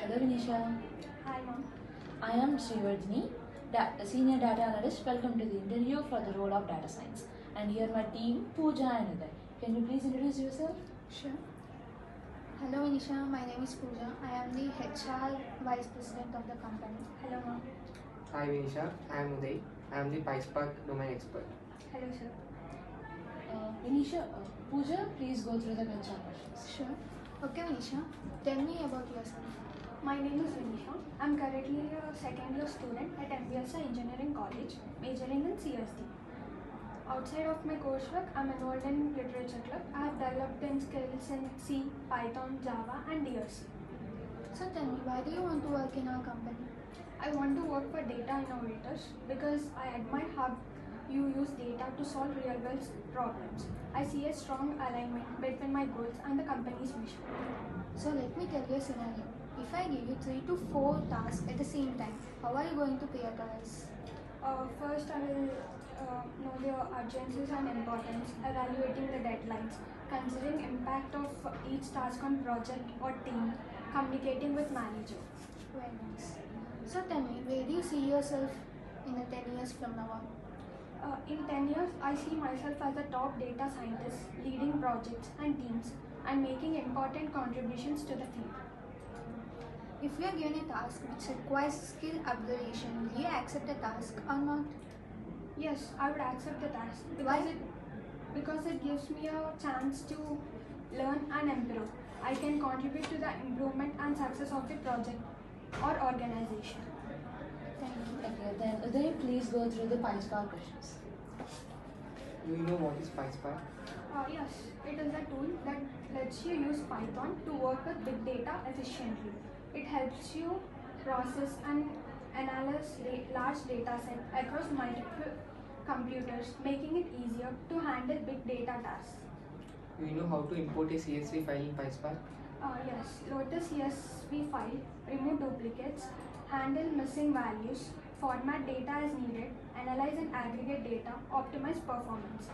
Hello, Vineesha. Hi, mom. I am Srivardhini, da- senior data analyst. Welcome to the interview for the role of data science. And here my team, Pooja and Uday. Can you please introduce yourself? Sure. Hello, Anisha. My name is Pooja. I am the HR Vice President of the company. Hello, mom. Hi Vineesha, I am Uday. I am the PySpark domain expert. Hello, sir. Uh, Vineesha, uh, Pooja, please go through the HR questions. Sure. Okay, Anisha. Tell me about yourself. My name is Vineesha. I'm currently a second year student at MBSA Engineering College, majoring in CSD. Outside of my coursework, I'm enrolled in literature club. I have developed in skills in C, Python, Java, and DRC. So tell me, why do you want to work in our company? I want to work for data innovators because I admire how you use data to solve real world problems. I see a strong alignment between my goals and the company's mission. So let me tell you a scenario. If I give you three to four tasks at the same time, how are you going to prioritize? Uh, first, I will uh, know the urgencies and importance, evaluating the deadlines, considering impact of each task on project or team, communicating with manager. Very nice. So tell me, where do you see yourself in the 10 years from now on? Uh, in 10 years, I see myself as a top data scientist, leading projects and teams, and making important contributions to the field. If you are given a task which requires skill upgradation, will you accept the task or not? Yes, I would accept the task because Why? it because it gives me a chance to learn and improve. I can contribute to the improvement and success of the project or organization. Thank you. Okay, then Uday, please go through the PySpark questions. Do you know what is PySpark? Uh, yes, it is a tool that lets you use Python to work with big data efficiently. It helps you process and analyze large data set across multiple computers, making it easier to handle big data tasks. Do you know how to import a CSV file in PySpark? Uh, yes, load the CSV file, remove duplicates, handle missing values, format data as needed, analyze and aggregate data, optimize performance.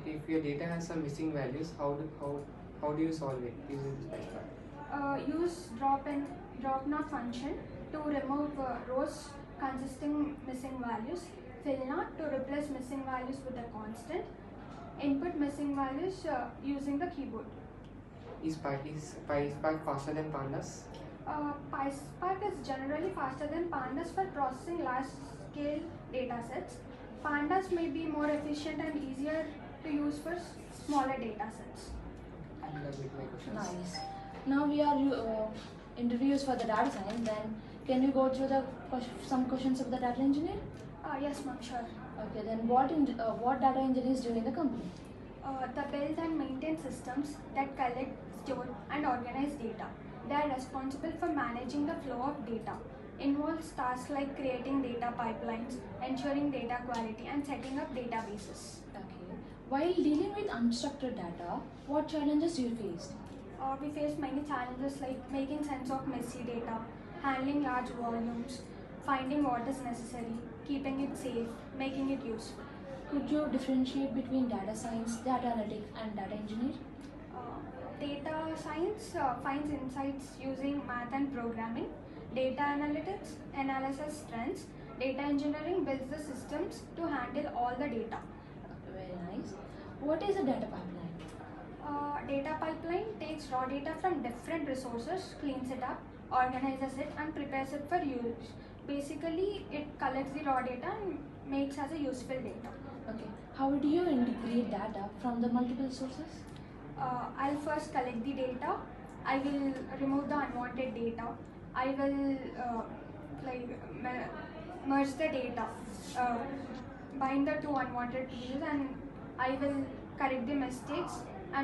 Okay, if your data has some missing values, how do, how, how do you solve it using PySpark? Uh, use drop and dropna function to remove uh, rows consisting missing values fillna to replace missing values with a constant input missing values uh, using the keyboard Is, Py, is PySpark faster than Pandas? uh, PySpark is generally faster than pandas for processing large scale data sets pandas may be more efficient and easier to use for smaller data sets I'm done my questions. Nice. Now we are uh, interviews for the data science. Then can you go through the some questions of the data engineer? uh, yes ma'am sure Okay, then what in, uh, what data engineers do in the company? Uh, the build and maintain systems that collect, store, and organize data. They are responsible for managing the flow of data. Involves tasks like creating data pipelines, ensuring data quality, and setting up databases. Okay. While dealing with unstructured data, what challenges you faced? Uh, we face many challenges like making sense of messy data, handling large volumes, finding what is necessary, keeping it safe, making it useful. Could you differentiate between data science, data analytics, and data engineer? Uh, data science uh, finds insights using math and programming. Data analytics analyzes trends. Data engineering builds the systems to handle all the data. Very nice. What is a data pipeline? Data pipeline takes raw data from different resources, cleans it up, organizes it, and prepares it for use. Basically, it collects the raw data and makes as a useful data. Okay. How do you integrate data from the multiple sources? uh, I'll first collect the data. I will remove the unwanted data. I will uh, like merge the data, uh, bind the two unwanted pieces, and I will correct the mistakes